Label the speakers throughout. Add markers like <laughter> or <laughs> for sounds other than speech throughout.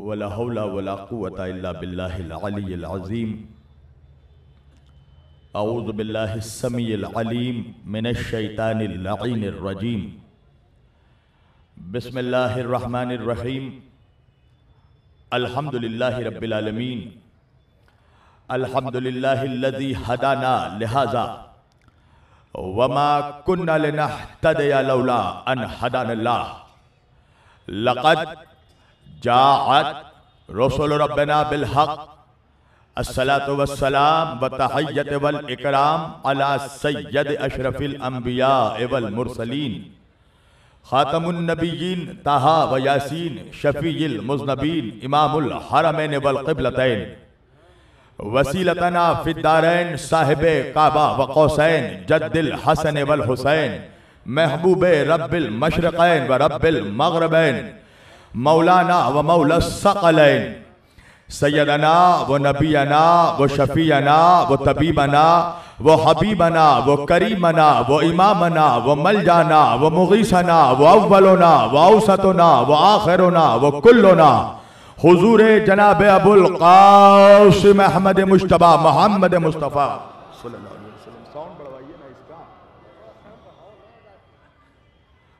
Speaker 1: वला हौला वला कुव्वता इल्ला बिल्लाहिल अलिय्यिल अज़ीम अऊज़ु बिल्लाहि समीइल अलीम मिनश शैतानिर लईनिर रजीम बिस्मिल्लाहिर रहमानिर रहीम अल्हम्दुलिल्लाहि रब्बिल आलमीन अल्हम्दुलिल्लाहिल्लज़ी हदाना लिहाज़ा वमा कुन्ना लिनहतदिया लौला अन हदानल्लाह लक़द जाअत रसूल रब्बना बिल हक़ अस्सलातु वस्सलाम वल इकराम अला सय्यद अशरफिल अंबिया वल मुरसलीन। खातमुन नबीयीन ताहा व यासीन शफील मुजनबीन इमामुल हरमैन वल क़िबलतैन। वसीलतना फिदारैन साहिब काबा व कौसैन जद्दिल हसन वल हुसैन। महबूब रब्बिल मशरक़ैन व रब्बिल मगरबैन। मौलाना व मौला सकलैन। सैदना व नबीना व शफीना व तबीबना व हबीबना व करीमना व इमामना व मलजाना व मुगीसना व अव्वलोना व औसतोना व आखिरोना व कुल्लोना। हुजूर जनाब अबुल कासिम अहमद मुश्तबा मोहम्मद मुस्तफ़ा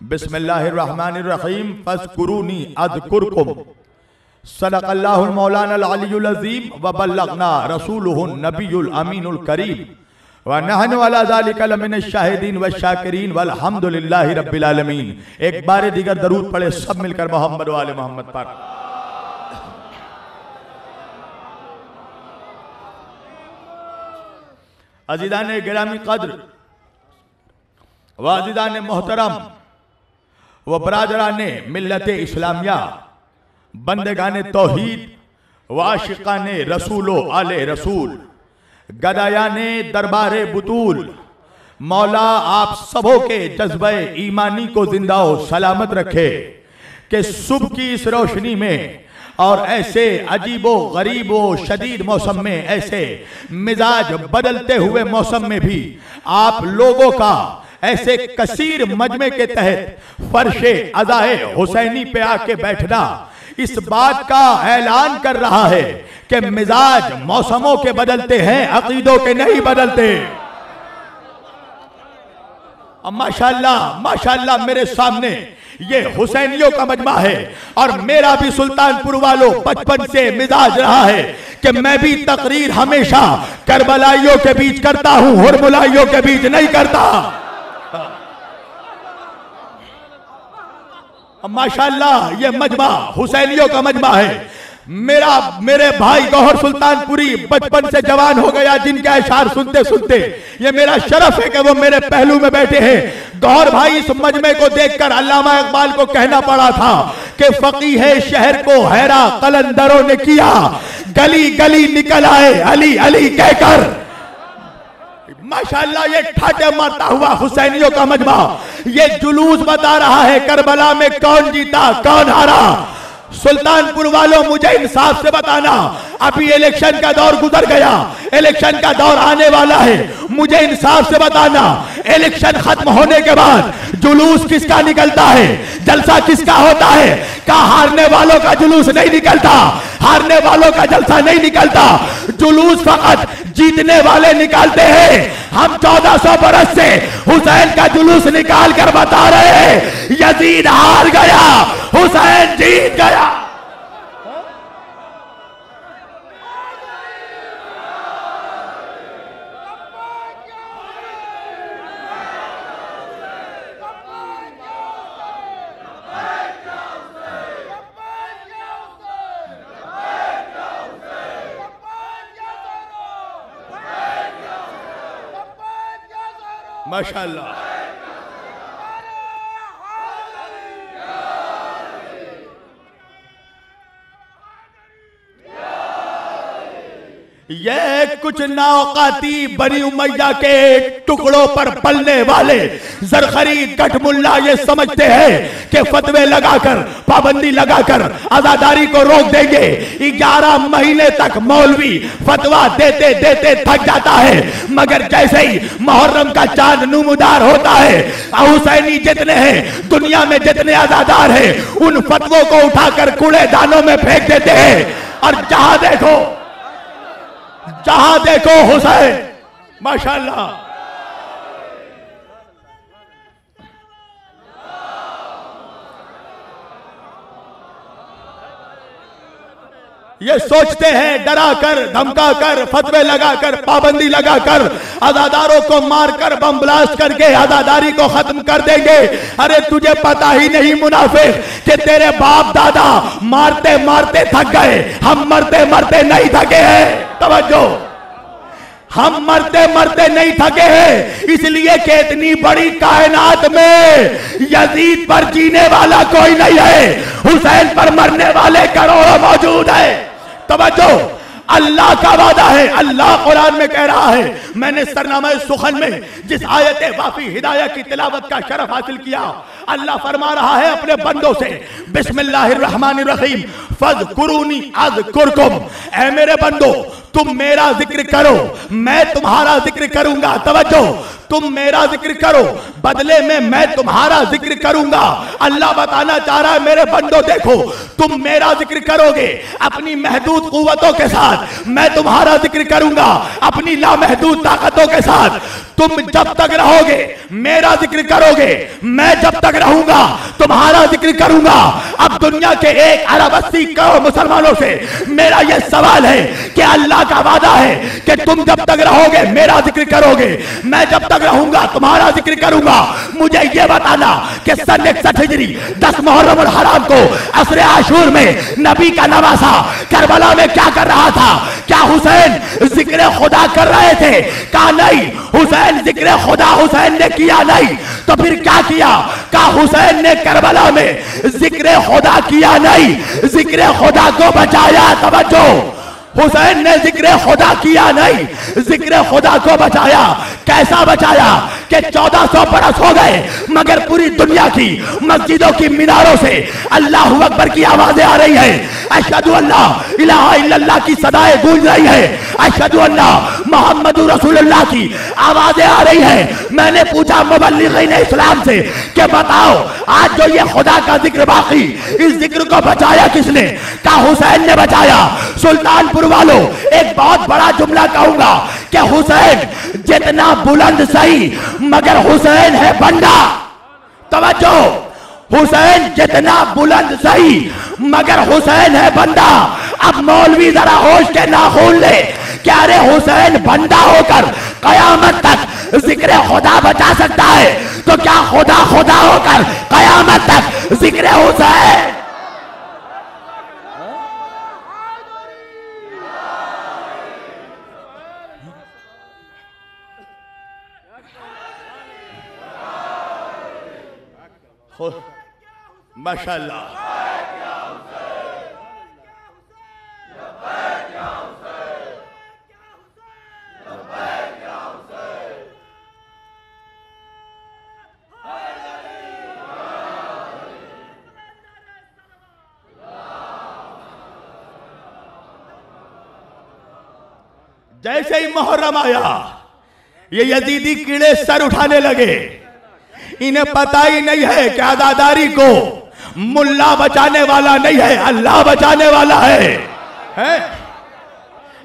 Speaker 1: बिस्मिल्लाहिर्रहमानिर्रहीम फस्कुरूनी अज़कुरकुम। सदक़ल्लाहुल मौलाना अलियुल अज़ीम, व बल्लगना रसूलुहुन नबियुल अमीनुल करीम। व नहनु अला ज़ालिका लमिनश शाहिदीन व शाकिरीन वल एक बार दीगर दरूद पढ़े सब मिलकर मोहम्मद वाले मोहम्मद पर। अजीदान गिरामी कद्र, व अजीदान मोहतरम व ने मिलत इस्लामिया। बंदगान तोहीद, व आशिकान रसूल आले रसूल। गदायान दरबार बुतूल। मौला आप सबों के जज्बे ईमानी को ज़िंदा सलामत रखे कि सुबह की इस रोशनी में और ऐसे अजीबो, गरीबो, शदीद मौसम में, ऐसे मिजाज बदलते हुए मौसम में भी आप लोगों का ऐसे कसीर मजमे के तहत फर्शे अजाए हुसैनी पे आके बैठना इस बात का ऐलान कर रहा है कि मिजाज मौसमों के बदलते हैं, अकीदों के नहीं बदलते। माशाल्लाह माशाल्लाह मेरे सामने ये हुसैनियों का मजमा है और मेरा भी सुल्तानपुर वालों बचपन से मिजाज रहा है कि मैं भी तकरीर हमेशा करबलाइयों के बीच करता हूँ, हुरमुलाइयों के बीच नहीं करता। माशाल्लाह, ये मजमा हुसैनियों का मजमा है। मेरा, मेरे भाई गौहर सुल्तानपुरी बचपन से जवान हो गया, जिनके अशार सुनते सुनते, ये मेरा शरफ है कि वो मेरे पहलू में बैठे हैं। गौहर भाई, इस मजमे को देखकर अल्लामा इकबाल को कहना पड़ा था कि फकी है शहर को हैरा कलंदरों ने किया। गली गली निकल आए अली अली कहकर। माशाल्लाह, ये ठाटे मारता हुआ हुसैनियों का मजमा। ये जुलूस बता रहा है, करबला में कौन जीता, कौन हारा? सुल्तानपुर वालों, मुझे इंसाफ से बताना। अभी इलेक्शन का दौर गुजर गया, इलेक्शन का दौर आने वाला है। मुझे इंसाफ से बताना, इलेक्शन खत्म होने के बाद जुलूस किसका निकलता है? जलसा किसका होता है? का हारने वालों का जुलूस नहीं निकलता, हारने वालों का जलसा नहीं निकलता। जुलूस फकत जीतने वाले निकालते हैं। हम 1400 बरस से हुसैन का जुलूस निकाल कर बता रहे हैं, यजीद हार गया, हुसैन जीत गया। माशाल्लाह ये कुछ नाौकाती बनी उमैया के टुकड़ों पर पलने वाले जरखरी गठमुल्ला ये समझते हैं कि फतवे लगाकर, पाबंदी लगाकर आजादारी को रोक देंगे। ग्यारह महीने तक मौलवी फतवा देते देते थक जाता है। मगर जैसे ही मोहर्रम का चाँद नुमुदार होता है हुसैनी जितने हैं, दुनिया में जितने आजादार हैं, उन फतवों को उठाकर कूड़े दानों में फेंक देते हैं। और जहाँ देखो जहाँ देखो हुसैन माशाल्लाह। ये सोचते हैं डरा कर धमका कर फतवे लगा कर पाबंदी लगा कर अदादारों को मारकर, बम ब्लास्ट करके अदादारी को खत्म कर देंगे। अरे तुझे पता ही नहीं मुनाफे कि तेरे बाप दादा मारते मारते थक गए। हम मरते मरते नहीं थके हैं। तवज्जो। हम मरते मरते नहीं थके हैं। इसलिए कि इतनी बड़ी कायनात में यजीद पर जीने वाला कोई नहीं है। हुसैन पर मरने वाले करोड़ों है। तवज्जो, अल्लाह का वादा है। अल्लाह कुरान में कह रहा है, मैंने सरनामा सुखन में जिस आयत वाफी हिदायत की तिलावत का शरफ हासिल किया अल्लाह फरमा रहा है अपने बंदों से, बिस्मिल्लाहिर्रहमानिर्रहीम फज कुरूनी अज कुरकुम ए मेरे बंदो, तुम मेरा ज़िक्र करो, मैं तुम्हारा ज़िक्र करूँगा, तवज्जो, तुम मेरा ज़िक्र करो, बदले में मैं तुम्हारा ज़िक्र करूँगा। अल्लाह बताना चाह रहा है, मेरे बंदो, देखो, तुम मेरा ज़िक्र करोगे, अपनी महदूद कुवतों के साथ मैं तुम्हारा ज़िक्र करूँगा, अपनी लामहदूद ताकतों के साथ तुम जब तक रहोगे, मेरा ज़िक्र करोगे, मैं जब तक रहूँगा, तुम्हारा ज़िक्र करूँगा। अब दुनिया के एक अरब अस्सी करोड़ मुसलमानों से मेरा यह सवाल है कि अल्लाह का वादा है कि तुम जब तक रहोगे, मेरा ज़िक्र करोगे, मैं जब तक रहूँगा, तुम्हारा ज़िक्र करूँगा। मुझे यह बताना कि सन इकसठ हिजरी, दस मुहर्रम हराम को असर आशूर में नबी का नवासा करबला में क्या कर रहा था? क्या हुसैन ज़िक्र खुदा कर रहे थे? कहा नहीं, हुसैन ज़िक्र खुदा हुसैन ने किया नहीं तो फिर क्या किया? का हुसैन ने करबला में ज़िक्र खुदा किया नहीं, ज़िक्र खुदा को बचाया, तवज्जो। हुसैन ने ज़िक्र खुदा किया नहीं, ज़िक्र खुदा को बचाया। कैसा बचाया? कि 1400 बरस हो गए, मगर पूरी दुनिया की, मस्जिदों की मीनारों से अल्लाह अकबर की आवाज़ें आ रही है। अशहदु अल्लाह की सदाएँ गूंज रही है। अल्लाह मोहम्मद रसूलुल्लाह की आवाज़ें आ रही है। मैंने पूछा मुबल्लिगीन इस्लाम से कि बताओ, आज जो ये खुदा का ज़िक्र बाकी, इस ज़िक्र को बचाया किसने? का हुसैन ने बचाया। सुल्तानपुर वालों, एक बहुत बड़ा जुमला कहूँगा कि हुसैन जितना बुलंद सही मगर हुसैन है बंदा। तवज्जो, हुसैन जितना बुलंद सही, मगर हुसैन है बंदा। अब मौलवी जरा होश के नाखून ले क्या रे हुसैन बंदा होकर कयामत तक ज़िक्र खुदा बचा सकता है। तो क्या खुदा खुदा होकर कयामत तक ज़िक्र हुसैन? माशाल्लाह। जैसे ही मुहर्रम आया, ये यजीदी कीड़े सर उठाने लगे। इन्हें पता ही नहीं है कि आजादारी को मुल्ला बचाने वाला नहीं है अल्लाह बचाने वाला है, है?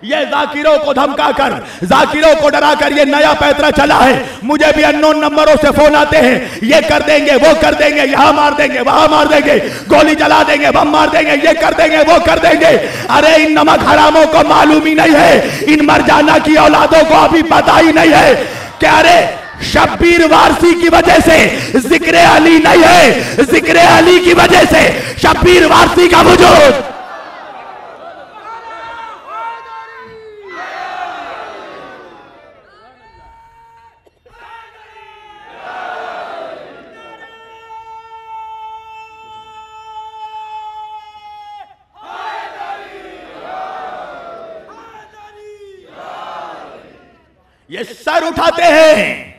Speaker 1: ये जाकिरों को धमका कर जाकिरों को डरा कर ये नया पैतरा चला है। मुझे भी अननोन नंबरों से फ़ोन आते हैं। ये कर देंगे वो कर देंगे यहाँ मार देंगे वहाँ मार देंगे गोली चला देंगे बम मार देंगे ये कर देंगे वो कर देंगे। अरे इन नमक हरामों को मालूम ही नहीं है। इन मरजाना की औलादों को अभी पता ही नहीं है। क्या अरे शब्बीर वारसी की वजह से ज़िक्र अली नहीं है। ज़िक्र अली की वजह से शब्बीर वारसी का वजूद। ये सर उठाते हैं।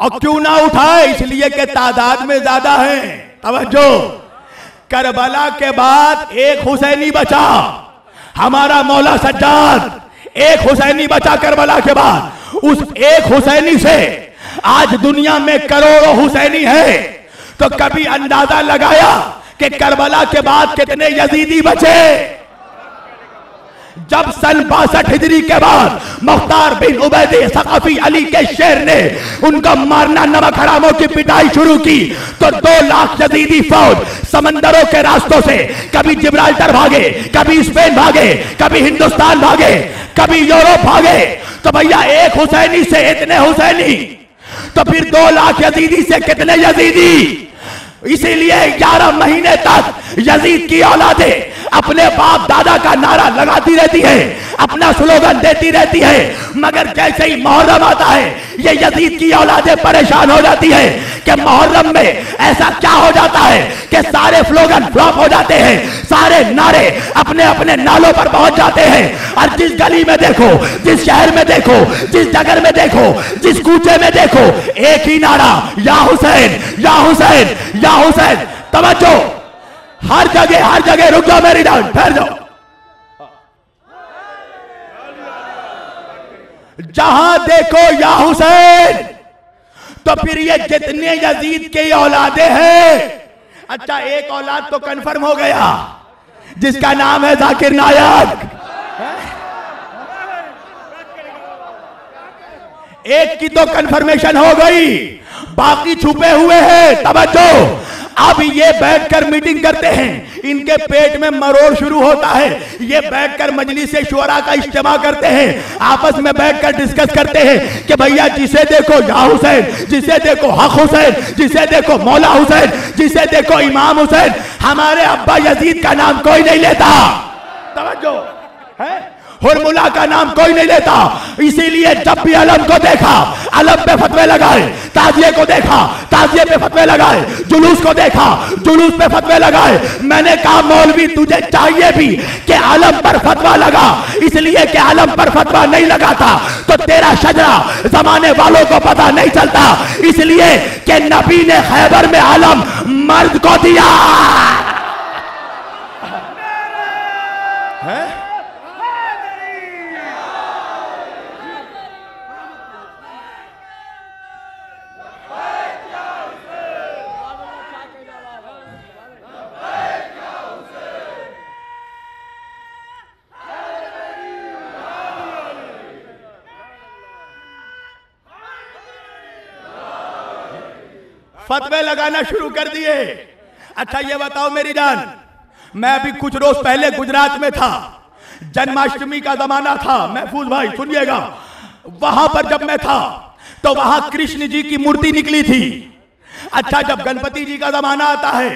Speaker 1: और क्यों ना उठाए? इसलिए कि तादाद में ज़्यादा है। तवज्जो। करबला के बाद एक हुसैनी बचा। हमारा मौला सज्जाद एक हुसैनी बचा करबला के बाद। उस एक हुसैनी से आज दुनिया में करोड़ों हुसैनी है। तो कभी अंदाज़ा लगाया कि करबला के बाद कितने यजीदी बचे? जब सन बासठ हिजरी के बाद मुख्तार बिन उबैद सकाफी अली के शेर ने उनका मारना नमक हरामों की पिटाई शुरू की तो दो लाख जदीदी फौज समंदरों के रास्तों से कभी जिब्राल्टर भागे, कभी स्पेन भागे, कभी हिंदुस्तान भागे, कभी यूरोप भागे तो भैया एक हुसैनी से इतने हुसैनी तो फिर दो लाख यजीदी से कितने यजीदी इसीलिए ग्यारह महीने तक यजीद की औलादे अपने बाप दादा का नारा लगाती रहती है, अपना स्लोगन देती रहती है, मगर जैसे ही मोहर्रम आता है, ये यजीद की औलादे परेशान हो जाती है कि मोहर्रम में ऐसा क्या हो जाता है कि सारे स्लोगन फ्लॉप हो जाते हैं, सारे नारे अपने अपने नालों पर पहुँच जाते हैं। और जिस गली में देखो, जिस शहर में देखो, जिस जगह में देखो, जिस कूचे में देखो, एक ही नारा, या हुसैन या हुसैन या हुसैन। तवज्जो। हर जगह हर जगह रुक जाओ मेरी जान, ठहर जाओ। जहाँ देखो या हुसैन तो फिर ये जितने यजीद के औलादे हैं। अच्छा एक औलाद तो कंफर्म हो गया, जिसका नाम है जाकिर नायक। एक की तो कंफर्मेशन हो गई, बाकी छुपे हुए हैं, तवज्जो। अब ये बैठकर मीटिंग करते हैं। इनके पेट में मरोड़ शुरू होता है। ये बैठकर मजलिस शुरा का इज्तम करते हैं। आपस में बैठकर डिस्कस करते हैं कि भैया, जिसे देखो या हुसैन, जिसे देखो हक हुसैन, जिसे देखो मौला हुसैन, जिसे देखो इमाम हुसैन, हमारे अब्बा यजीद का नाम कोई नहीं लेता। तवज्जो, है? हुरमुला का नाम कोई नहीं लेता। इसीलिए जब भी अलम को देखा, अलम पे फतवे लगाए ताजिए को देखा ताजिए पे फतवे लगाए, जुलूस को देखा, जुलूस पे फतवे लगाए। मैंने कहा, मौलवी, तुझे चाहिए भी कि आलम पर फतवा लगा। इसलिए कि आलम पर फतवा नहीं लगाता तो तेरा शजरा जमाने वालों को पता नहीं चलता। इसलिए कि नबी ने खैबर में आलम मर्द को दिया है? फतवे लगाना शुरू कर दिए। अच्छा ये बताओ मेरी जान, मैं अभी कुछ रोज पहले गुजरात में था। जन्माष्टमी का जमाना था। महफूज भाई, सुनिएगा। वहाँ पर जब मैं था तो वहाँ कृष्ण जी की मूर्ति निकली थी। अच्छा जब गणपति जी का जमाना आता है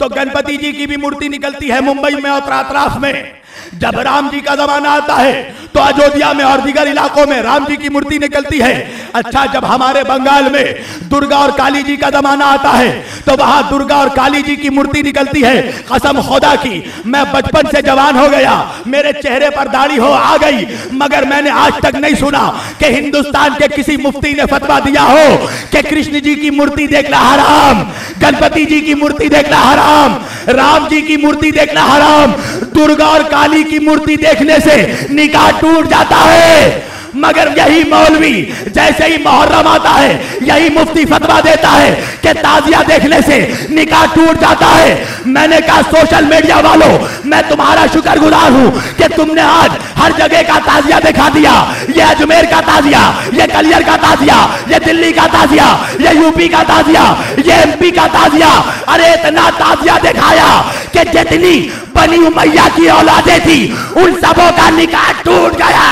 Speaker 1: तो गणपति जी की भी मूर्ति निकलती है मुंबई में और त्रात्रास में। जब राम जी का जमाना आता है तो अयोध्या में और दीगर इलाकों में राम जी की मूर्ति निकलती है। अच्छा जब हमारे बंगाल में दुर्गा और काली जी का जमाना आता है तो वहाँ दुर्गा और काली जी की मूर्ति निकलती है। कसम खुदा की, मैं बचपन से जवान हो गया। मेरे चेहरे पर दाढ़ी हो, आ गई। मगर मैंने आज तक नहीं सुना कि हिंदुस्तान के किसी मुफ्ती ने फतवा दिया हो कि कृष्ण जी की मूर्ति देखना हराम गणपति जी की मूर्ति देखना हराम, राम जी की मूर्ति देखना हराम, दुर्गा और काली की मूर्ति देखने से निकाह टूट जाता है। मगर यही मौलवी जैसे ही मोहर्रम आता है, यही मुफ्ती फतवा देता है कि ताजिया देखने से निकाह टूट जाता है। मैंने कहा, सोशल मीडिया वालों, मैं तुम्हारा शुक्रगुजार हूँ कि तुमने आज हर जगह का ताजिया दिखा दिया। ये अजमेर का ताजिया, ये कलियर का ताजिया, ये दिल्ली का ताजिया, ये यूपी का ताजिया, ये एमपी का ताजिया। अरे, इतना ताजिया दिखाया कि जितनी बनी उमैया की औलादे थी, उन सबों का निकाह टूट गया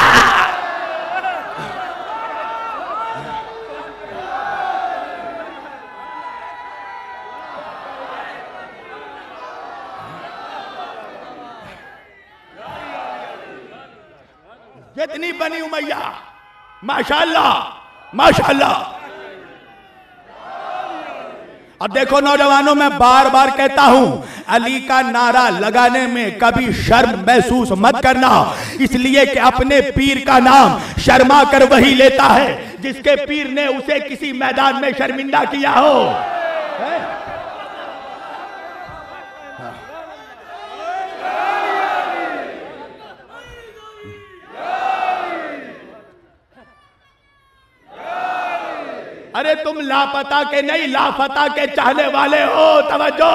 Speaker 1: जितनी बनी उमैया माशाल्लाह माशाल्लाह अब देखो नौजवानों, मैं बार बार कहता हूँ, अली का नारा लगाने में कभी शर्म महसूस मत करना इसलिए कि अपने पीर का नाम शर्मा कर वही लेता है, जिसके पीर ने उसे किसी मैदान में शर्मिंदा किया हो है? अरे तुम लापता के नहीं, लापता के चाहने वाले हो, तवज्जो।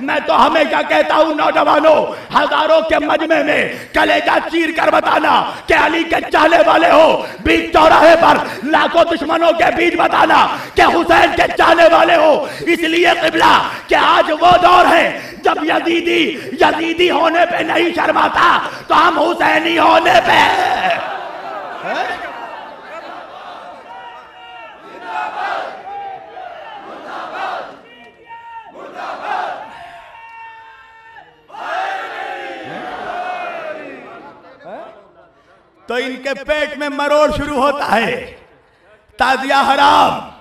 Speaker 1: मैं तो हमेशा कहता हूँ, नौजवानों, हज़ारों के मजमे में कलेजा चीर कर बताना कि अली के चाहने वाले हो। बीच चौराहे पर लाखों दुश्मनों के बीच बताना कि हुसैन के चाहने वाले हो। इसलिए किबला कि आज वो दौर है, जब यजीदी यजीदी होने पे नहीं शर्माता तो हम हुसैनी होने पे। है? तो इनके पेट में मरोड़ शुरू होता है। ताजिया हराम,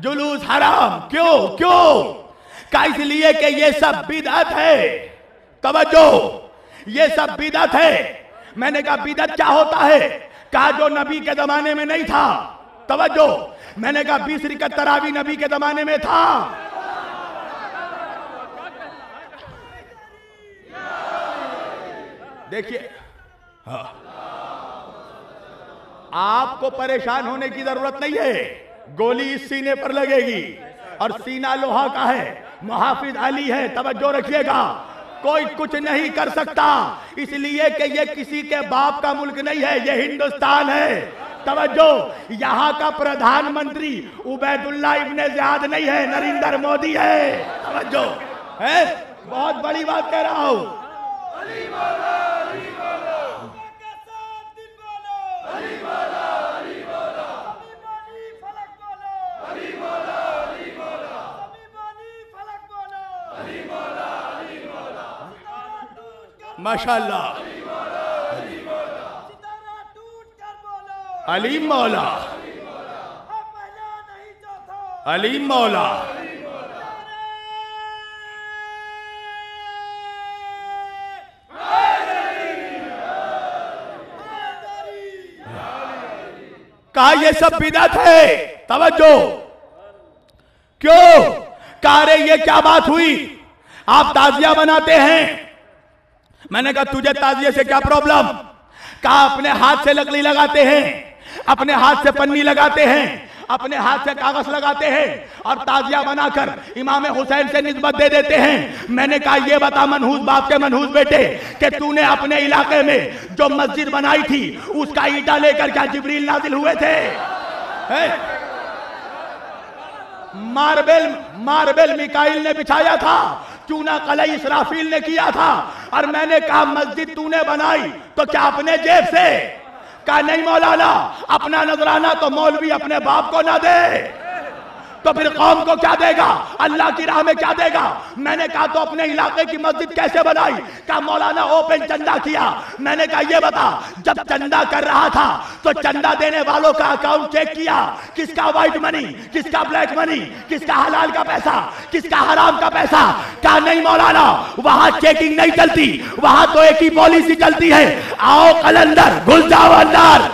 Speaker 1: जुलूस हराम। क्यों? क्यों? का इसलिए कि ये सब बिदत है। तवज्जो, ये सब बिदत है। मैंने कहा बिदत क्या होता है? कहा, जो नबी के जमाने में नहीं था। तवज्जो, मैंने कहा बीस रिकत तरावी नबी के जमाने में था। देखिए हाँ। आपको परेशान होने की ज़रूरत नहीं है। गोली इस सीने पर लगेगी और सीना लोहा का है। मुहाफिज अली है, तवज्जो रखिएगा। कोई कुछ नहीं कर सकता। इसलिए कि ये किसी के बाप का मुल्क नहीं है, ये हिंदुस्तान है। तवज्जो, यहाँ का प्रधानमंत्री उबैदुल्ला इब्ने ज्याद नहीं है, नरेंद्र मोदी है। तवज्जो, है? बहुत बड़ी बात कह रहा हूँ। माशाल्लाह। अलीम मौला। अलीम मौला। कहा, ये सब बिदत है। तवज्जो। क्यों? कहा रे ये क्या बात हुई? आप ताजिया बनाते हैं। मैंने कहा, तुझे ताजिया से क्या प्रॉब्लम? कहा, अपने हाथ से लकड़ी लगाते हैं, अपने हाथ से पन्नी लगाते हैं अपने हाथ से कागज़ लगाते हैं और ताजिया बनाकर इमाम हुसैन से निस्बत दे देते हैं मैंने कहा, ये बता मनहूस बाप के मनहूस बेटे कि तूने अपने इलाके में जो मस्जिद बनाई थी, उसका ईटा लेकर क्या जिब्रील नाजिल हुए थे? मार्बल मार्बल मिकाइल ने बिछाया था, चूना कलई इसराफील ने किया था, और मैंने कहा, मस्जिद तूने बनाई तो क्या अपने जेब से कहा नहीं मौलाना। अपना नजराना तो मौलवी अपने बाप को ना दे। तो फिर कौम को क्या देगा? अल्लाह की राह में क्या देगा? मैंने कहा तो अपने इलाके की मस्जिद कैसे बनाई? कहा, मौलाना ओपन चंदा किया। मैंने कहा, ये बता, जब चंदा कर रहा था तो चंदा देने वालों का अकाउंट चेक किया। किसका व्हाइट मनी किसका ब्लैक मनी किसका हलाल का पैसा, किसका हराम का पैसा? कहा, नहीं मौलाना, वहाँ चेकिंग नहीं चलती। वहाँ तो एक ही पॉलिसी चलती है। आओ कलंदर घुस जाओ अंदर।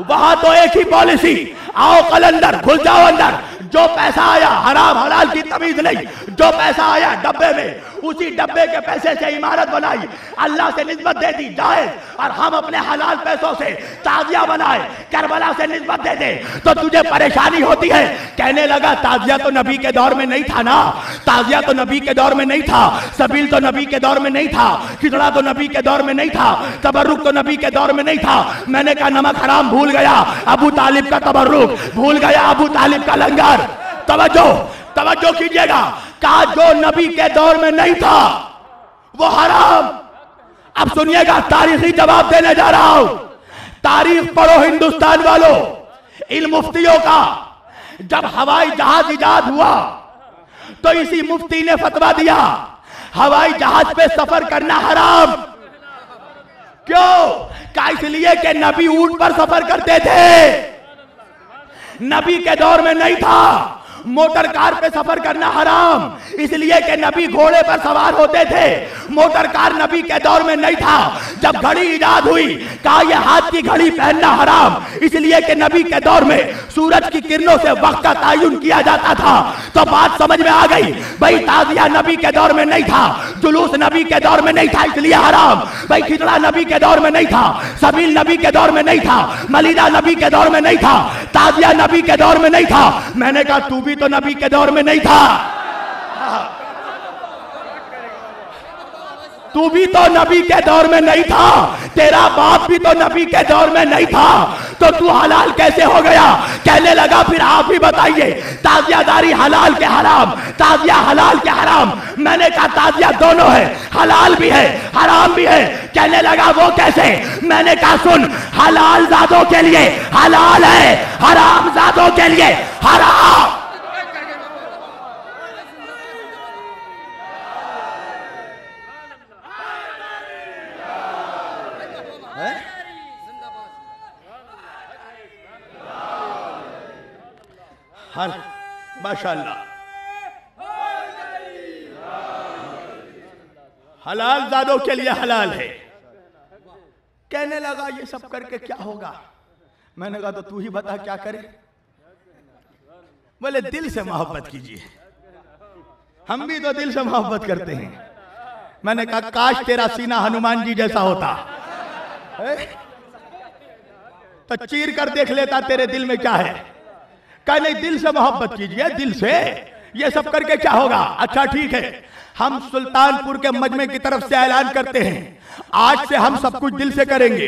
Speaker 1: वहाँ तो एक ही पॉलिसी आओ कल अंदर घुस जाओ अंदर। जो पैसा आया, हराम, हलाल की तमीज नहीं। जो पैसा आया, डब्बे में उसी डब्बे के पैसे से इमारत बनाई। अल्लाह से निस्बत दे दी, जाए और हम अपने हलाल पैसों से ताजिया बनाए। करबला से निस्बत दे दे। तो तुझे परेशानी होती है। कहने लगा, ताजिया तो नबी के दौर में नहीं था ना। ताजिया तो नबी के दौर में नहीं था। सबील तो नबी के दौर में नहीं था। खिचड़ा तो नबी के दौर में नहीं था। तबरुक तो नबी के दौर में नहीं था। मैंने कहा, नमक हराम भूल गया। अबू तालिब का तबरुक भूल गया अबू तालिब का लंगर। तवज्जो तवज्जो कीजिएगा। कहा जो नबी के दौर में नहीं था, वो हराम। अब सुनिएगा, तारीखी जवाब देने जा रहा हूँ। तारीख पढ़ो हिंदुस्तान वालों, इन मुफ्तियों का। जब हवाई जहाज़ इजाद हुआ तो इसी मुफ्ती ने फतवा दिया, हवाई जहाज़ पे सफ़र करना हराम। क्यों? का इसलिए कि नबी ऊँट पर सफ़र करते थे। नबी के दौर में नहीं था मोटर कार पे सफ़र करना हराम। इसलिए कि नबी घोड़े पर सवार होते थे। मोटर कार नबी के दौर में नहीं था। जब घड़ी ईजाद हुई, कहा, यह हाथ की घड़ी पहनना हराम। इसलिए कि नबी के दौर में सूरज की किरणों से वक्त का तयन किया जाता था। तो बात समझ में आ गई, भाई, ताजिया नबी के दौर में नहीं था। जुलूस नबी के दौर में नहीं था, इसलिए हराम। भाई, खिचड़ा नबी के दौर में नहीं था। सबील नबी के दौर में नहीं था। मलिदा नबी के दौर में नहीं था। ताजिया नबी के दौर में नहीं था। मैंने कहा, तू भी भी तो नबी के दौर में नहीं था। तू भी तो नबी के दौर में नहीं था। तेरा बाप भी तो नबी के दौर में नहीं था। तो तू हलाल कैसे हो गया? कहने लगा, फिर आप ही बताइए, ताजियादारी हलाल के हराम, ताजिया हलाल के हराम। मैंने कहा, ताजिया दोनों है, हलाल भी है, हराम भी है। कहने लगा, वो कैसे? मैंने कहा, सुन, हलाल जादों के लिए, हलाल है, हराम जादों के लिए, हराम। हर माशाल्लाह। हलाल जादों के लिए हलाल है। कहने लगा, ये सब करके क्या होगा? मैंने कहा तो तू ही बता क्या करे? बोले, दिल से मोहब्बत कीजिए। हम भी तो दिल से मोहब्बत करते हैं। मैंने कहा, काश तेरा सीना हनुमान जी जैसा होता। है? तो चीर कर देख लेता, तेरे दिल में क्या है? कह, नहीं, दिल से मोहब्बत कीजिए, दिल से। ये सब करके क्या होगा? अच्छा ठीक है। हम सुल्तानपुर के मजमे की तरफ़ से ऐलान करते हैं। आज से हम सब कुछ दिल से करेंगे।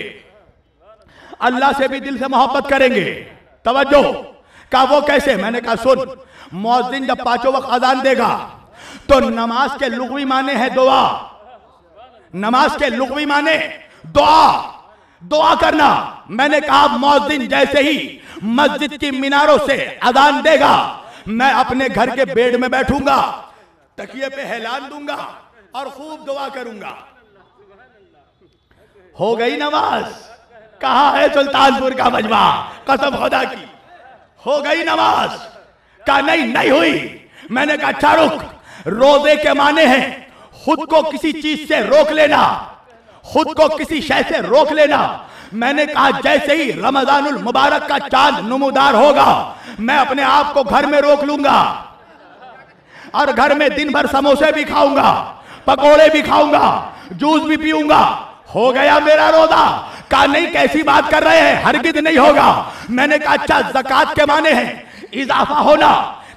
Speaker 1: अल्लाह से भी दिल से मोहब्बत करेंगे। तवज्जो। का वो कैसे? मैंने कहा, सुन मौजिन जब पाँचों वक्त अजान देगा तो नमाज़ के लुगवी माने हैं दुआ। नमाज़ के लुगवी माने दुआ। दुआ करना। मैंने कहा मौजिन जैसे ही मस्जिद की मीनारों से अदान देगा। मैं अपने घर के बेड में बैठूँगा, तकिए पे हैलान दूँगा और खूब दुआ करूँगा। हो गई नमाज़। कहा है सुल्तानपुर का मजमा? कसम खुदा की। हो गई नमाज़। का नहीं नहीं हुई। मैंने कहा अच्छा रुक। रोज़े के माने हैं, खुद को किसी चीज़ से रोक लेना। खुद को किसी शय से रोक लेना। मैंने कहा, जैसे ही रमजानुल मुबारक का चाँद नमोदार होगा, मैं अपने आप को घर में रोक लूँगा और घर में दिन भर समोसे भी खाऊँगा, पकोड़े भी खाऊँगा, जूस भी पीऊँगा। हो गया मेरा रोजा। का नहीं, कैसी बात कर रहे हैं? हरगिज नहीं होगा। मैंने कहा अच्छा जक़ात के माने हैं। इजाफा होना।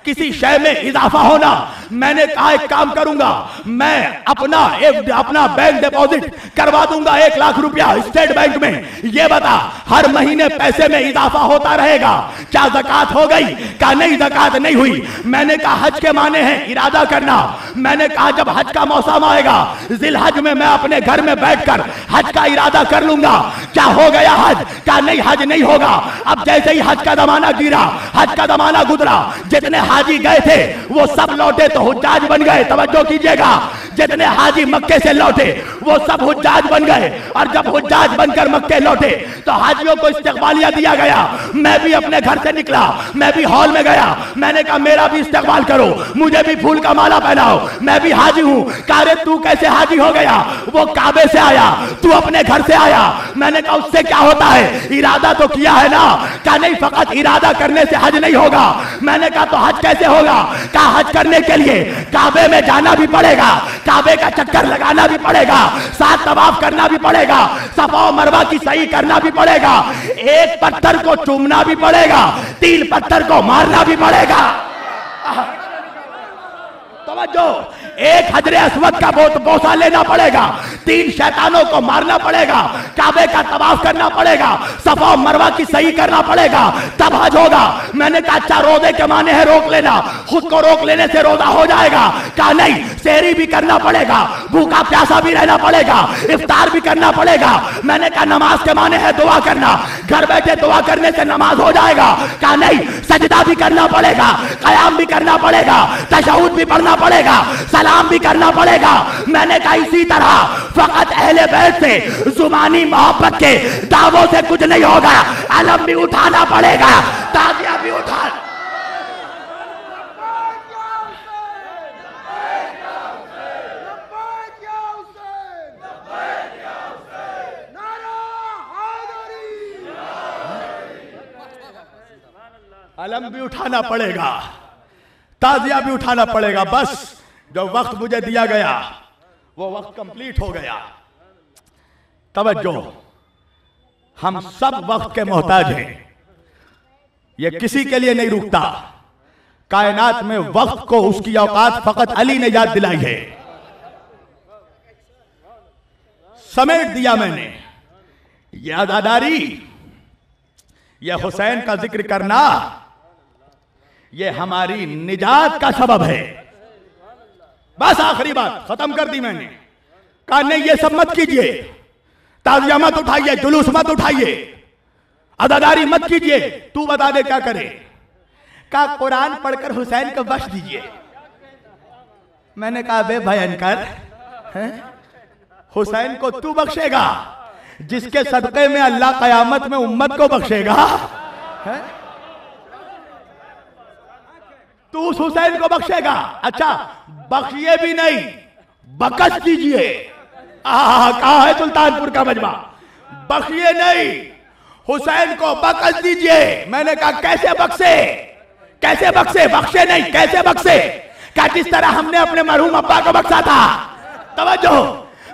Speaker 1: किसी शय में इजाफा होना। मैंने कहा, एक काम करूँगा। मैं अपना एक अपना बैंक डिपॉजिट करवा दूँगा एक लाख रुपया स्टेट बैंक में। ये बता, हर महीने पैसे में इजाफा होता रहेगा। क्या जक़ात हो गई, क्या नहीं जक़ात नहीं हुई? मैंने कहा, हज के माने हैं, इरादा करना। मैंने कहा, जब हज का मौसम आएगा जिल हज में मैं अपने घर में बैठकर हज का इरादा कर लूँगा। क्या हो गया हज, क्या नहीं हज नहीं होगा? अब जैसे ही हज का जमाना गिरा, हज का जमाना गुजरा, जितने हाजी गए थे, वो सब लौटे तो हुजाज बन गए। तवज्जो कीजिएगा। जितने हाजी मक्के से लौटे, वो सब हुजाज बन गए। और जब हुजाज बनकर मक्के लौटे तो हाजियों को इस्तेमालिया दिया गया। मैं भी अपने घर से निकला, मैं भी हॉल में गया। मैंने कहा, मेरा भी इस्तेमाल करो, मुझे भी फूल का माला पहनाओ। मैं भी हाजी हूँ। कारे तू कैसे हाजी हो गया? वो काबे से आया, तू अपने घर से आया। मैंने कहा, उससे क्या होता है? इरादा तो किया है ना? क्या नहीं, फकत इरादा करने से हज नहीं होगा। मैंने कहा तो हज कैसे होगा? का हज करने के लिए काबे में जाना भी पड़ेगा? काबे का चक्कर लगाना भी पड़ेगा? साथ तबाफ करना भी पड़ेगा? सफ़ा मरवा की सही करना भी पड़ेगा? एक पत्थर को चूमना भी पड़ेगा? तीन पत्थर को मारना भी पड़ेगा? तो एक हजरे असवद का बहुत बोसा लेना पड़ेगा। तीन शैतानों को मारना पड़ेगा। काबे का तबाफ करना पड़ेगा। सफ़ा मरवा की सही करना पड़ेगा। तब हज होगा। मैंने कहा अच्छा रोज़े के माने है रोक लेना। खुद को रोक लेने से रोजा हो जाएगा। कहा, नहीं शेरी भी करना पड़ेगा। भूखा प्यासा भी रहना पड़ेगा। इफ्तार भी करना पड़ेगा। मैंने कहा, नमाज़ के माने है दुआ करना। घर बैठे दुआ करने से नमाज़ हो जाएगा। कहा, नहीं, सजदा भी करना पड़ेगा। कयाम भी करना पड़ेगा। तशहुद भी पढ़ना पड़ेगा। कलाम भी करना पड़ेगा। मैंने कहा इसी तरह, फकत अहले बैत से, जुबानी मोहब्बत के दावों से कुछ नहीं होगा। अलम भी उठाना पड़ेगा, ताजिया भी उठा अलम भी उठाना पड़ेगा, ताजिया भी उठाना पड़ेगा, बस। जो वक्त मुझे दिया गया, वो वक्त कंप्लीट हो गया। तवज्जो, हम सब वक्त के मोहताज हैं। ये किसी के लिए नहीं रुकता। कायनात में वक्त को उसकी औकात फकत अली ने याद दिलाई है। समेट दिया मैंने। ये अदादारी, ये हुसैन का ज़िक्र करना यह हमारी निजात का सबब है। बस आखिरी बात, खत्म कर दी मैंने। कहा, नहीं, ये सब मत कीजिए। ताजिया मत उठाइए, जुलूस मत उठाइए। अदादारी मत कीजिए। तू बता दे क्या करे। का कुरान पढ़कर हुसैन को बख्श दीजिए। मैंने कहा बे भयंकर हुसैन को तू बख्शेगा। जिसके सदक़े में अल्लाह कयामत में उम्मत को बख्शेगा। है? तू उस हुसैन को बख्शेगा। अच्छा बख्शिए भी नहीं, बकस दीजिए कहा है सुल्तानपुर का मजबा बख्शिए नहीं, हुसैन को बकस दीजिए। मैंने कहा, कैसे बख्शे कैसे बख्शे बख्शे नहीं, कैसे बख्शे क्या जिस तरह हमने अपने मरहूम अब्बा को बख्शा था? तवज्जो।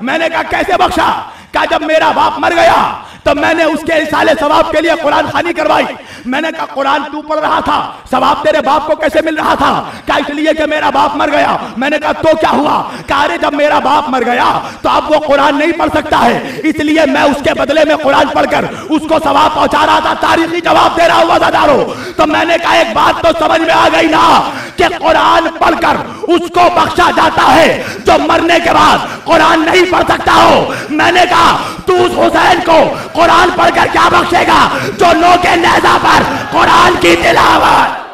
Speaker 1: मैंने कहा, कैसे बख्शा क्या जब मेरा बाप मर गया तो मैंने उसके साले सवाब के लिए कुरान खानी करवाई। मैंने कहा, कुरान तू पढ़ रहा था, सवाब तेरे बाप को कैसे मिल रहा था? क्या इसलिए कि मेरा बाप मर गया। मैंने कहा तो क्या हुआ? कहा जब मेरा बाप मर गया तो अब वो कुरान नहीं पढ़ सकता है। इसलिए मैं उसके बदले में कुरान पढ़कर उसको सवाब पहुँचा रहा था, तारीखी जवाब दे रहा हुआ दादारो तो मैंने कहा, एक बात तो समझ में आ गई ना, कि कुरान पढ़कर उसको बख्शा जाता है, जो मरने के बाद कुरान नहीं पढ़ सकता हो। मैंने कहा, तू उस हुसैन को कुरान पढ़कर क्या बख्शेगा? जो के नेजा पर कुरान की तिलावत।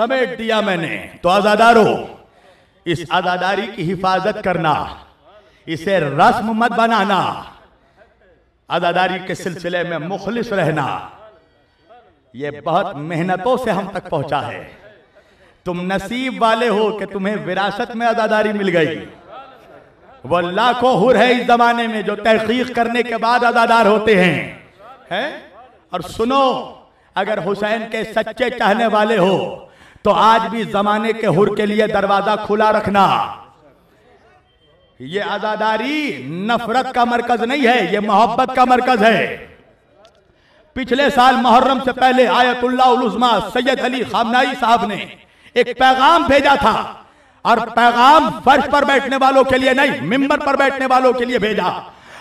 Speaker 1: समेट दिया मैंने। तो आजादारो इस आजादारी की हिफाजत करना इसे रस्म मत बनाना। आजादारी के सिलसिले में मुखलिस रहना। यह बहुत मेहनतों से हम तक पहुँचा है। तुम नसीब वाले हो कि तुम्हें विरासत में आजादारी मिल गई। वो लाखों हुर है इस जमाने में जो तहकीक करने के बाद अदादार होते हैं। हैं? और सुनो अगर हुसैन के सच्चे चाहने वाले हो तो आज भी जमाने के हुर के लिए दरवाज़ा खुला रखना। ये आजादारी नफरत का मरकज नहीं है, ये मोहब्बत का मरकज है। पिछले साल मुहर्रम से पहले आयतुल्लाह सैयद अली खामनाई साहब ने एक पैगाम भेजा था, और पैगाम फर्श पर बैठने वालों के लिए नहीं, मिंबर पर बैठने वालों के लिए भेजा।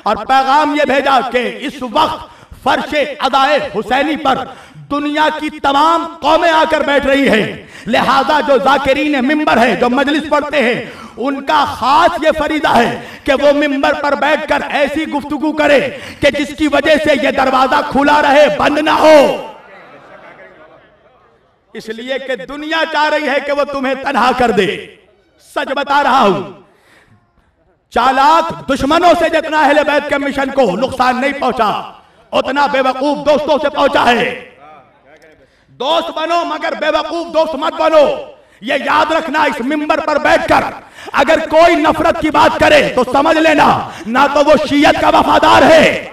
Speaker 1: और पैगाम ये भेजा कि इस वक्त फर्श अदाए हुसैनी पर दुनिया की तमाम कौमें आकर बैठ रही है। लिहाजा जो जाकिरीन मिंबर है, जो मजलिस पढ़ते हैं, उनका खास ये फरीदा है कि वो मिंबर पर बैठकर ऐसी गुफ्तगु करे कि जिसकी वजह से ये दरवाज़ा खुला रहे, बंद ना हो। इसलिए कि दुनिया चाह रही है कि वो तुम्हें तनहा कर दे। सच बता रहा हूँ, चालाक दुश्मनों से जितना अहले बैत के मिशन को नुकसान नहीं पहुँचा, उतना बेवकूफ़ दोस्तों से पहुँचा है। दोस्त बनो, मगर बेवकूफ़ दोस्त मत बनो। ये याद रखना इस मिंबर पर बैठकर। अगर कोई नफरत की बात करे तो समझ लेना, ना तो वो शीयत का वफादार है,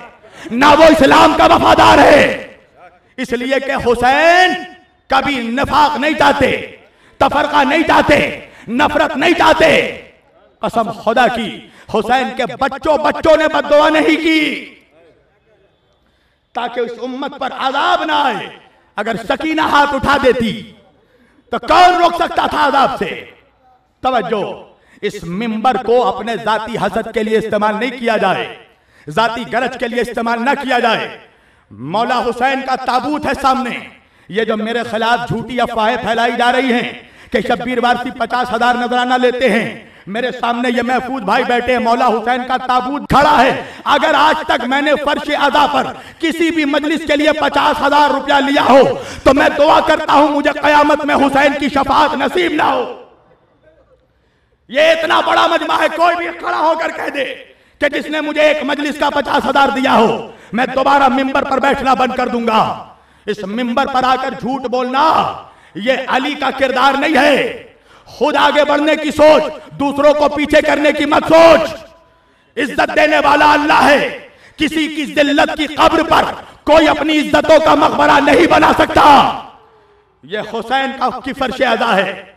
Speaker 1: ना वो इस्लाम का वफादार है। इसलिए कि हुसैन कभी नफाक नहीं चाहते, तफरका नहीं चाहते, नफरत नहीं चाहते। कसम खुदा की, हुसैन के बच्चों बच्चों ने बदुआ नहीं की, ताकि उस उम्मत पर आजाब ना आए। अगर सकीना हाथ उठा देती तो कौन रोक सकता था आजाब से? तवज्जो, इस मिंबर को अपने जाति हसद के लिए इस्तेमाल नहीं किया जाए। जाति गरज के लिए इस्तेमाल ना किया जाए। मौला हुसैन का ताबूत है सामने। ये जो मेरे खिलाफ झूठी अफवाहें फैलाई जा रही हैं कि शब्बीर वारसी पचास हज़ार नजराना लेते हैं मेरे सामने ये महफूज भाई बैठे हैं, मौला हुसैन का ताबूत खड़ा है। अगर आज तक मैंने फर्श अदा पर किसी भी मजलिस के लिए पचास हज़ार रुपया लिया हो तो मैं दुआ करता हूँ, मुझे कयामत में हुसैन की शफात नसीब ना हो। ये इतना बड़ा मजमा है, कोई भी खड़ा होकर कह दे कि जिसने मुझे एक मजलिस का पचास हज़ार दिया हो, मैं दोबारा मिंबर पर बैठना बंद कर दूँगा। इस मिंबर पर आकर झूठ बोलना, ये अली का किरदार नहीं है। खुद आगे बढ़ने की सोच, दूसरों को पीछे करने की मत सोच। इज़्ज़त देने वाला अल्लाह है। किसी की जिल्लत की कब्र पर कोई अपनी इज्जतों का मकबरा नहीं बना सकता। यह हुसैन का की फर्श अदा है।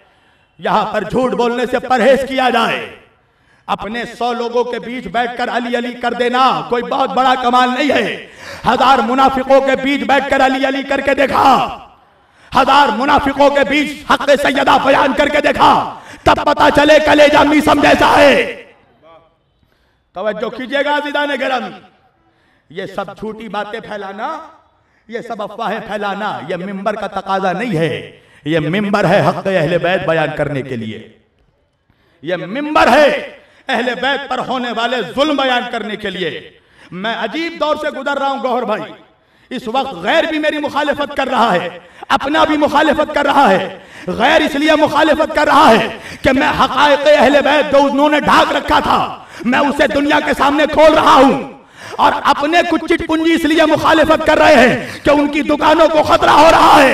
Speaker 1: यहाँ पर झूठ बोलने से परहेज किया जाए। अपने सौ लोगों के बीच बैठकर अली अली कर देना कोई बहुत बड़ा कमाल नहीं है। हज़ार मुनाफिकों के बीच बैठकर अली अली करके देखा। हज़ार मुनाफिकों के बीच हक सैदा बयान करके देखा। तब पता चले कलेजा मीसम जैसा है। तवज्जो कीजिएगा जिदाने गरम ये सब झूठी बातें फैलाना, ये सब अफवाहें फैलाना, ये मिंबर का तकाजा नहीं है। ये मिंबर है हक अहले बैत बयान करने के लिए। ये मिंबर है अहले बैत पर होने वाले जुल्म बयान करने के लिए। मैं अजीब दौर से गुजर रहा हूँ, गौहर भाई। इस वक्त गैर भी मेरी मुखालिफत कर रहा है, अपना भी मुखालिफत कर रहा है, गैर इसलिए मुखालिफत कर रहा है कि मैं हकायक अहले बैत जो उन्होंने ढाक रखा था, मैं उसे दुनिया के सामने खोल रहा हूँ। और अपने कुछ चिट पूंजी इसलिए मुखालिफत कर रहे हैं कि उनकी दुकानों को खतरा हो रहा है।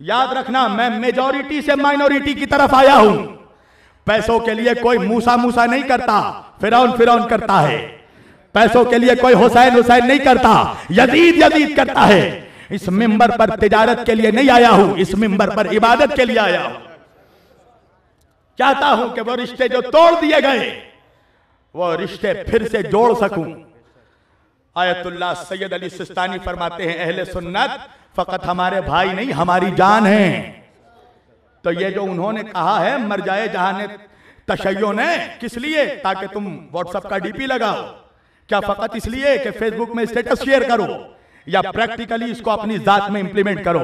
Speaker 1: याद रखना, मैं मेजोरिटी से माइनॉरिटी की तरफ़ आया हूँ। पैसों के लिए कोई मूसा मूसा नहीं करता फिरौन फिरौन करता है। पैसों के लिए कोई हुसैन हुसैन नहीं करता। यजीद यजीद करता है। इस मिंबर पर तिजारत के लिए नहीं आया हूँ, इस मिंबर पर इबादत के लिए आया हूँ। चाहता हूँ कि वो रिश्ते जो तोड़ दिए गए, वो रिश्ते फिर से जोड़ सकूँ। आयतुल्ला सैयद अली सिस्तानी फरमाते हैं, अहले सुन्नत, फकत हमारे भाई नहीं, हमारी जान है। तो ये जो उन्होंने कहा है, मर जाए जहाँ ने तशैयो ने, किस लिए? ताकि तुम व्हाट्सएप का डीपी लगाओ। क्या फकत इसलिए कि फेसबुक में स्टेटस शेयर करो या प्रैक्टिकली इसको अपनी जात में इंप्लीमेंट करो?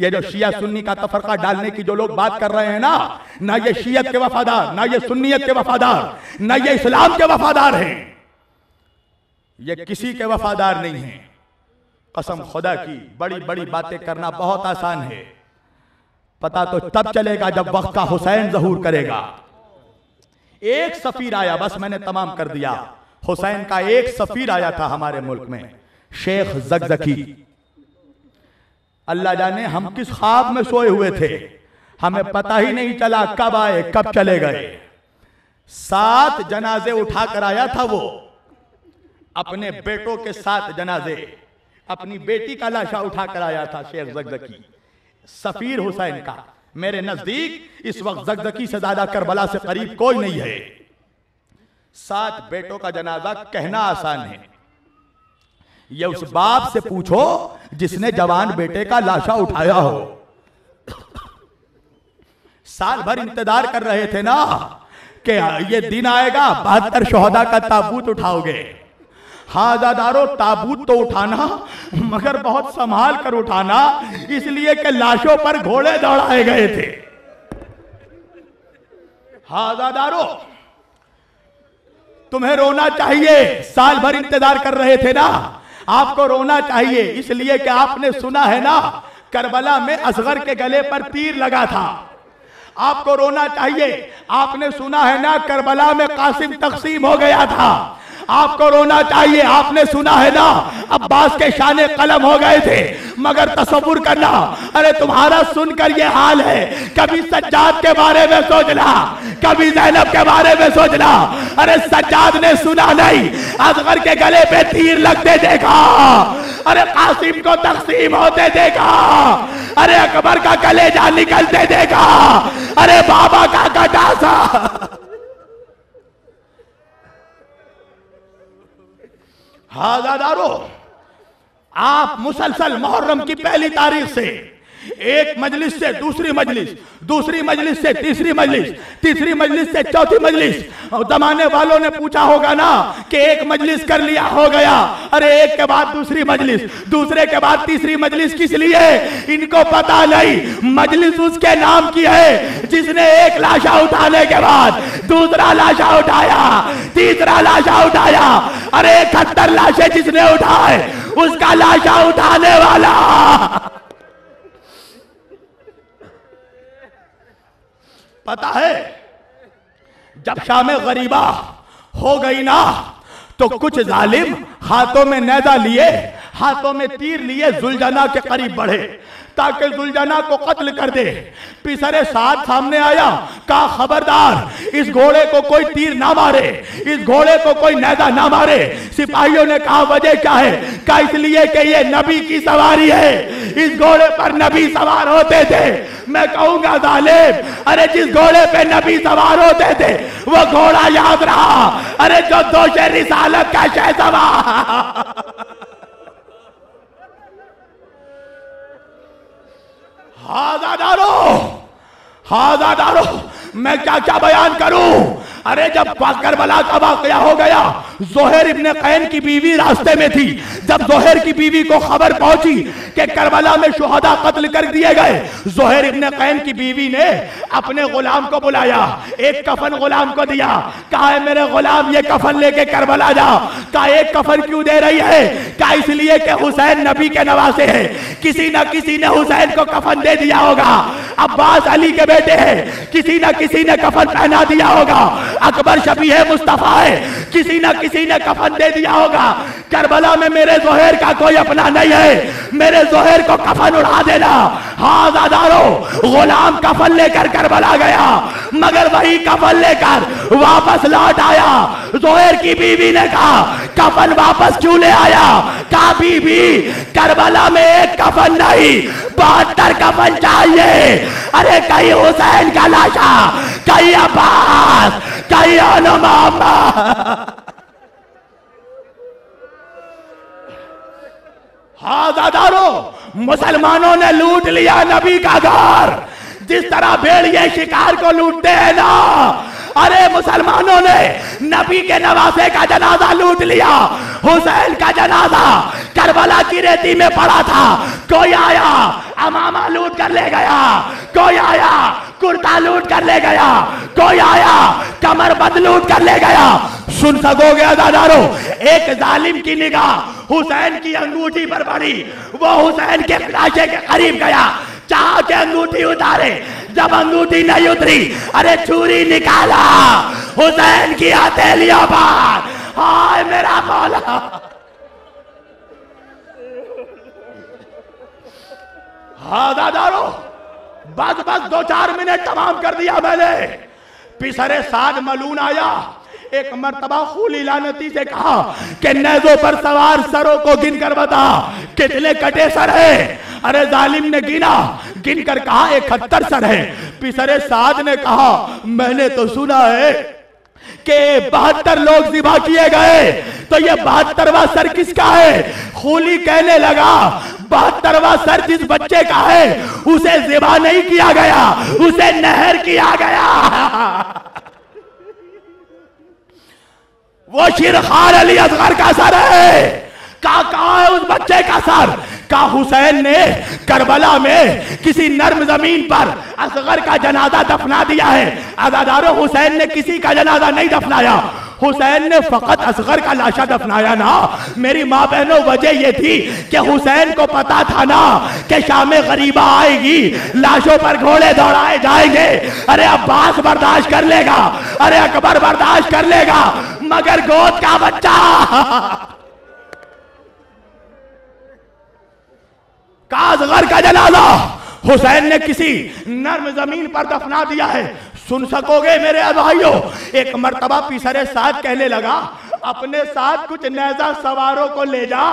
Speaker 1: ये जो शिया सुन्नी का तफरका डालने की जो लोग बात कर रहे हैं ना ना ये शियत के वफादार, ना ये सुन्नियत के वफादार, ना ये इस्लाम के वफादार हैं। ये किसी के वफादार नहीं है। कसम खुदा की, बड़ी बड़ी बातें करना बहुत आसान है। पता तो तब चलेगा जब वक्त का हुसैन जहूर करेगा। एक सफीर आया, बस मैंने तमाम कर दिया। हुसैन का एक सफीर आया था हमारे मुल्क में, शेख जगजकी। अल्लाह जाने हम किस ख्वाब में सोए हुए थे। हमें पता ही नहीं चला कब आए, कब चले गए। सात जनाजे उठाकर आया था वो, अपने बेटों के साथ जनाजे, अपनी बेटी का लाशा उठा कर आया था शेख जगजकी। सफीर हुसैन का, मेरे नज़दीक इस वक्त जगजकी से ज़्यादा करबला से करीब कोई नहीं है। सात बेटों का जनाजा कहना आसान है। ये उस बाप से पूछो जिसने जवान बेटे का लाशा उठाया हो। साल भर इंतज़ार कर रहे थे ना कि ये दिन आएगा बहत्तर शोहदा का ताबूत उठाओगे। हाँ दादारो ताबूत तो उठाना मगर बहुत संभाल कर उठाना इसलिए कि लाशों पर घोड़े दौड़ाए गए थे। हाँ दादारो तुम्हें रोना चाहिए। साल भर इंतज़ार कर रहे थे ना। आपको रोना चाहिए, इसलिए कि आपने सुना है ना, करबला में असगर के गले पर तीर लगा था। आपको रोना चाहिए। आपने सुना है ना, करबला में कासिम तकसीम हो गया था। आपको रोना चाहिए, आपने सुना है ना? अब्बास के शाने कलम हो गए थे। मगर तस्वुर करना, अरे तुम्हारा सुनकर ये हाल है। कभी सज्जाद के बारे में सोचना, कभी जैनब के बारे में सोचना। अरे सज्जाद ने सुना नहीं, असगर के गले पे तीर लगते देखा। अरे कासिम को तकसीम होते देखा। अरे अकबर का कलेजा निकलते देखा। अरे बाबा का कटासा हाजादारो आप मुसलसल मुहर्रम की पहली तारीख से एक मजलिस से दूसरी मजलिस दूसरी मजलिस से तीसरी मजलिस तीसरी मजलिस से चौथी मजलिस। जमाने वालों ने पूछा होगा ना कि एक मजलिस कर लिया हो गया। अरे एक के बाद दूसरी मजलिस, दूसरे के बाद तीसरी मजलिस किस लिए? इनको पता नहीं। मजलिस उसके नाम की है जिसने एक लाशा उठाने के बाद दूसरा लाशा उठाया, तीसरा लाशा उठाया। अरे इकहत्तर लाशें जिसने उठाए, उसका लाशा उठाने वाला। पता है जब शाम गरीबा हो गई ना तो कुछ जालिम हाथों में नैदा लिए हाथों में तीर लिए जुलझना के करीब बढ़े। ताकि जुलझना को कत्ल कर दे। पिसरे साथ सामने आया, कहा, खबरदार, इस घोड़े को कोई तीर ना मारे, इस घोड़े को कोई नैदा ना मारे। सिपाहियों ने कहा, वजह क्या है? कहा इसलिए कि ये नबी की सवारी है? इस घोड़े पर नबी सवार होते थे। मैं कहूँगा, जालिम, अरे जिस घोड़े पे नबी सवार होते थे, वो घोड़ा याद रहा। अरे जो दो रिसालत का <laughs> शह सवार हाजादारो हाजादारो मैं क्या क्या बयान करूँ? अरे, जब करबला का वाकया हो गया, जोहर इब्ने कैन की बीवी रास्ते में थी। जब जोहर की बीवी को खबर पहुँची कि करबला में शुहदा कत्ल कर दिए गए, जोहर इब्ने कैन की बीवी ने अपने गुलाम को बुलाया। एक कफन गुलाम को दिया। कहा है मेरे गुलाम, ये कफन लेके करबला जा। कहा, एक कफन क्यों दे रही है? कहा, इसलिए कि हुसैन नबी के नवासे है। किसी ना किसी ने हुसैन को कफन दे दिया होगा। अब्बास अली के बेटे हैं। किसी ना किसी ने कफन पहना दिया होगा। अकबर शबी है, मुस्तफ़ा है। किसी ना किसी ने कफन दे दिया होगा। करबला में मेरे जोहर का कोई अपना नहीं है। मेरे जोहेर को कफन उड़ा देना। हाँ दादारो, गुलाम कफन लेकर करबला गया। मगर वही कफन लेकर वापस लौट आया। जोहर की बीवी ने कहा, कफन वापस क्यों ले आया? कहा बीबी करबला में एक कफन नहीं, बहत्तर कफन चाहिए। अरे, कहीं हुसैन का लाशा, कहीं अब्बास, कहीं हाँ दादारो, मुसलमानों ने लूट लिया नबी का घर। जिस तरह भेड़िए शिकार को लूटते हैं ना, अरे मुसलमानों ने नबी के नवासे का जनाजा लूट लिया, हुसैन का जनाजा करबला की रेती में पड़ा था, कोई आया, अमामा लूट कर ले गया, कोई आया कुर्ता लूट कर ले गया। कोई आया, कमर बंद लूट कर ले गया। सुन सकोगे अदादारो एक जालिम की निगाह हुसैन की अंगूठी पर पड़ी। वो हुसैन के लाशे के करीब गया। चाह के अंगूठी उतारे। जब अंगूठी नहीं उतरी, अरे छुरी निकाला। हुसैन की हथेलियों पर। हाय मेरा मौला। हाँ दादारो। बस बस, दो चार मिनट तमाम कर दिया मैंने। पिसरे साध मलून आया। एक मरतबा खूली लानती से कहा कि नैजों पर सवार सरों को गिन कर बता, कितने कटे सर है? अरे जालिम ने गिना गिन कर कहा इकहत्तर सर है। पिसरे साध ने कहा, मैंने तो सुना है कि बहत्तर लोग जिबा किए गए। तो ये बहत्तरवा सर किसका है? खूली कहने लगा, बहत्तरवा सर जिस बच्चे का है, उसे जिबा नहीं किया गया, उसे नहर किया गया। वो शिर खान अली असगर का सर है। का कहा है उस बच्चे का सर। का हुसैन ने करबला में किसी नर्म ज़मीन पर असगर का जनाजा दफना दिया है। अदादारो हुसैन ने किसी का जनाजा नहीं दफनाया। हुसैन ने फकत असगर का लाशा दफनाया ना। मेरी माँ बहनों वजह ये थी कि हुसैन को पता था ना कि शाम गरीबा आएगी। लाशों पर घोड़े दौड़ाए जाएँगे। अरे अब्बास बर्दाश्त कर लेगा। अरे अकबर बर्दाश्त कर लेगा। मगर गोद का बच्चा। <laughs> काजगर का जनाजा। हुसैन ने किसी नर्म ज़मीन पर दफना दिया है। सुन सकोगे मेरे भाइयों, एक मर्तबा पीसरे साथ कहने लगा, अपने साथ कुछ नैजा सवारों को ले जा,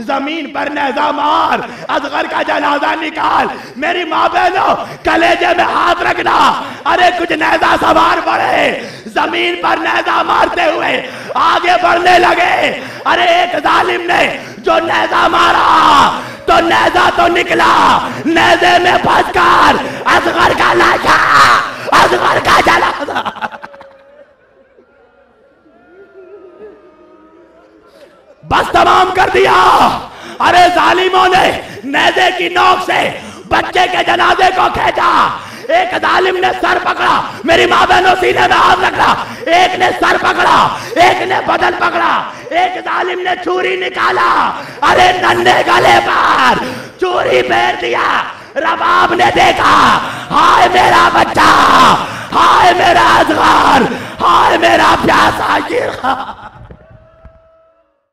Speaker 1: ज़मीन पर नैजा मार असगर का जनाजा निकाल। मेरी माँ बहनों, कलेजे में हाथ रखना। अरे कुछ नैजा सवार बढ़े, ज़मीन पर नैजा मारते हुए आगे बढ़ने लगे। अरे एक जालिम ने जो नैजा मारा तो नैजा तो निकला। नैजे में फंसकर असगर का लाशा असगर का जला बस तमाम कर दिया। अरे जालिमों ने नैजे की नोक से बच्चे के जनाजे को खेचा। एक जालिम ने सर पकड़ा, मेरी माँ बहनों सीने में हाथ रखा। एक ने सर पकड़ा, एक ने बदन पकड़ा। एक जालिम ने छुरी निकाला। अरे नन्हे गले पर चूरी फेर दिया। रबाब ने देखा, हाय मेरा बच्चा, हाय मेरा अजगर, हाय मेरा प्यासा